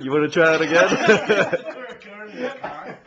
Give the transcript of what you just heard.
You want to try it again?